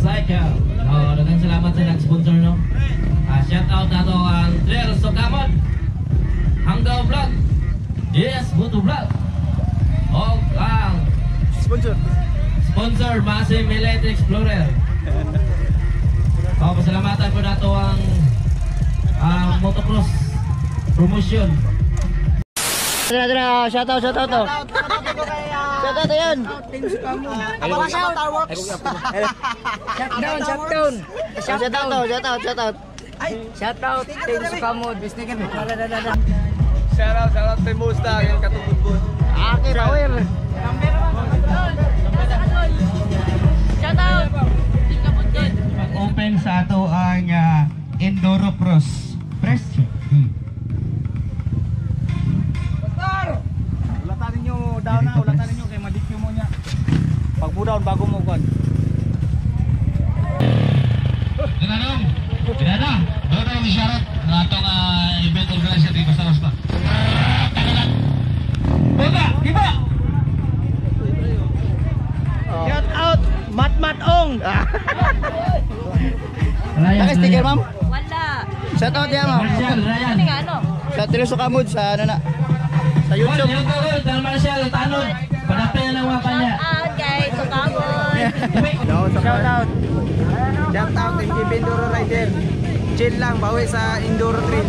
Cycle. Oh, daghang salamat sa nag-sponsor no. Ah, shout out na to ang Trail Sokamon. Hanggaw Vlog. Yes, Motor Vlog. Oh, ang Sponsor. sponsor Masim Millet Explorer. Oh, pasalamatan po na to ang ang motocross promotion. Tara, tara. Shout out, shout out. Shout out Shout out. Shoutout, Team Sukamod. Kay Musta, yung katubod. Aki, open sa ato ang uh, Enduro Cross. Press. Ulatan ninyo Budaw bago mo kon. Ginanong, ginanong, doon ang isyarat ng atong uh, event organizer di Basta Basta. Boga, giba! Shout out, Mat Mat Ong. Ryan, Naka sticker, ma'am? Wala. Shout out yan, ma'am. Ryan. Ano nga ano? Sa Tilo Sukamod sa ano na. Sa YouTube. yung gagawin, dahil Marshall, tanod. Padapin na lang mga kanya. Out guys, Sukamod. Shout out. Shout out GB Enduro Rider. Chill lang, bawi sa Enduro Trail.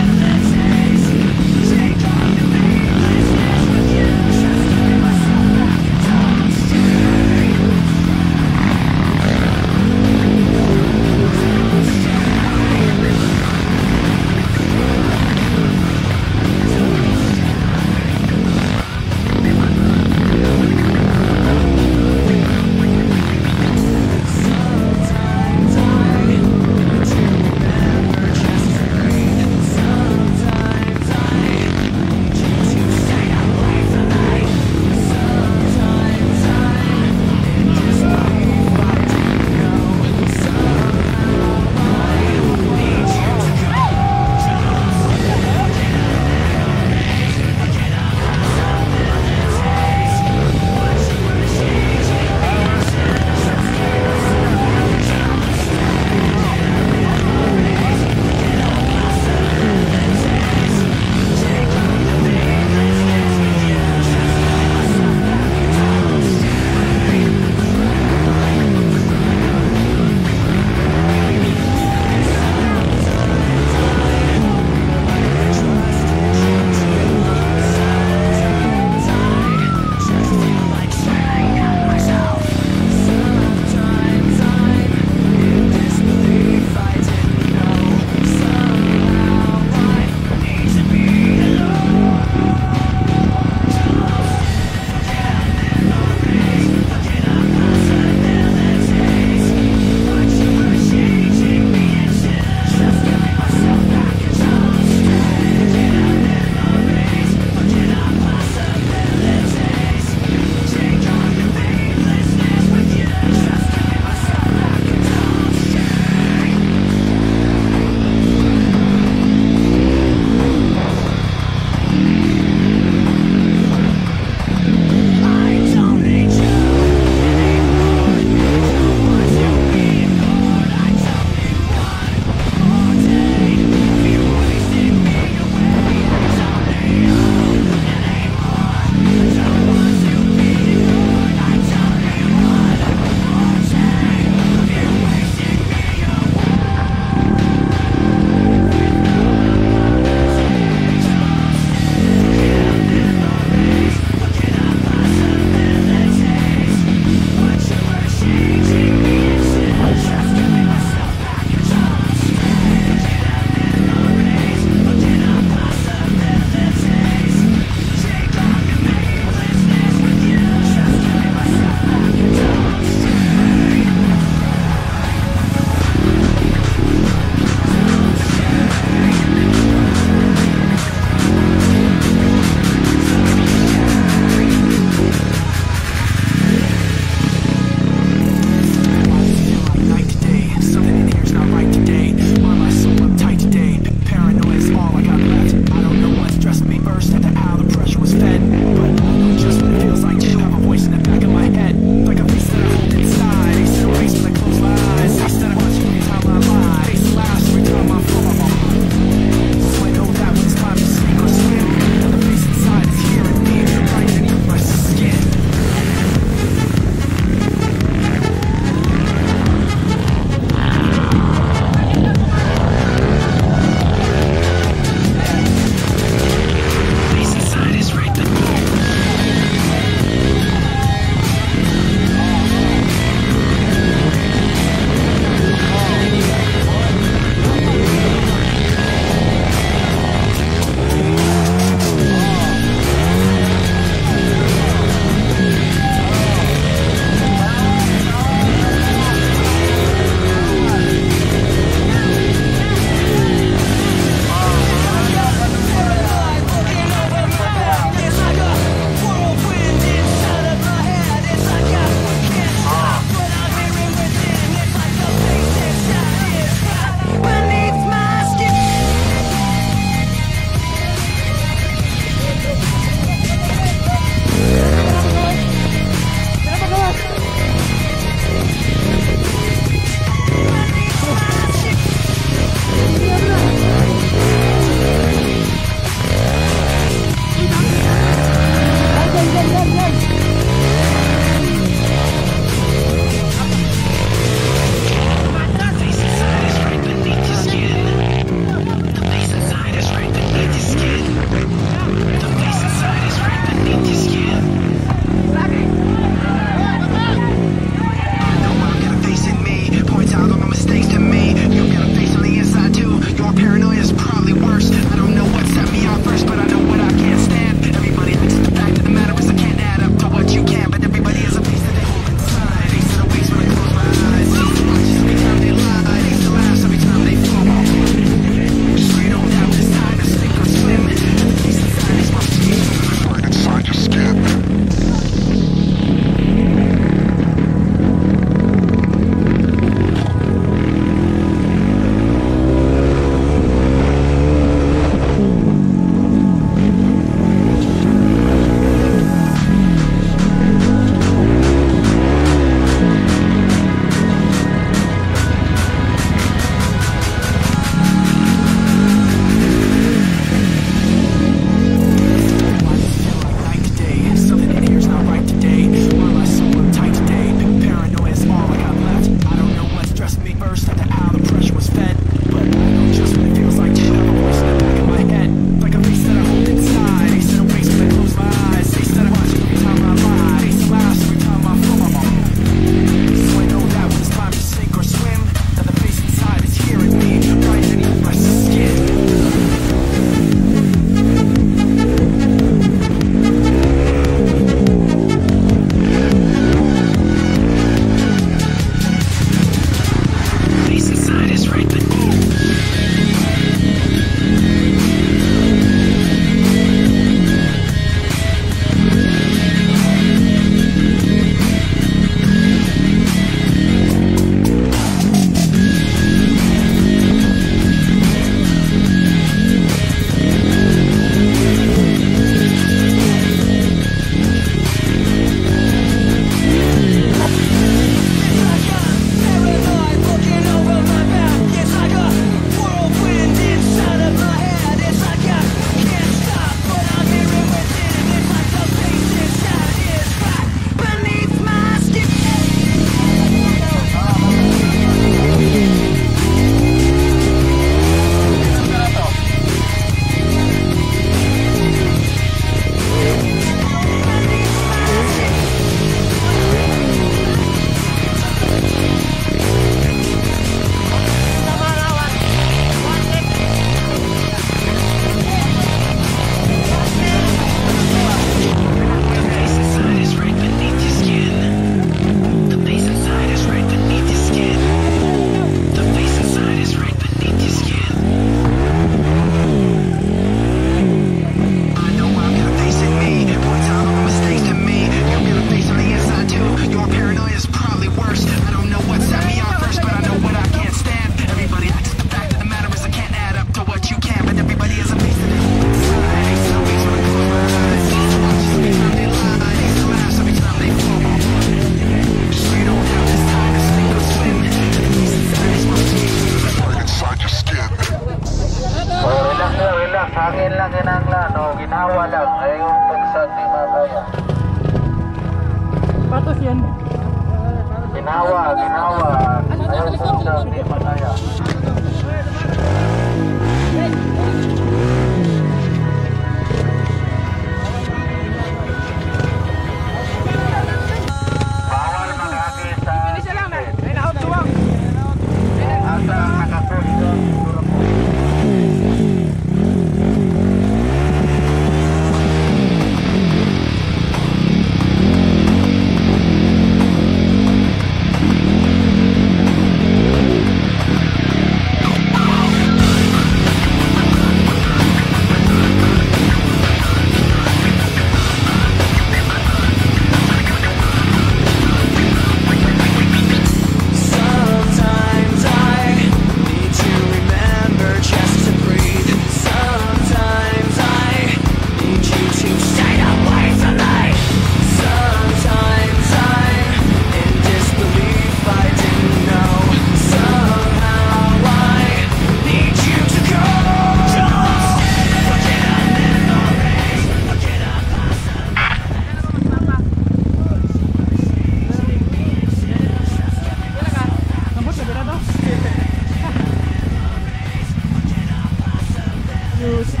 you.